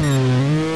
Mm-hmm.